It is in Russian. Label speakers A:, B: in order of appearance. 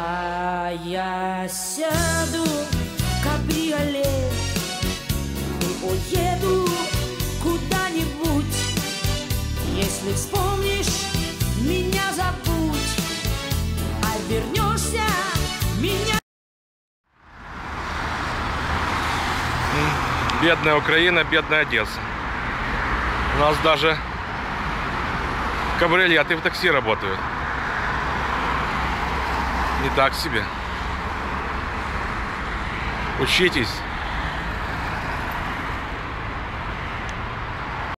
A: А я сяду в кабриолет уеду куда-нибудь. Если вспомнишь, меня забудь, а вернешься, меня
B: Бедная Украина, бедная Одесса. У нас даже кабриолеты в такси работают. Не так себе. Учитесь.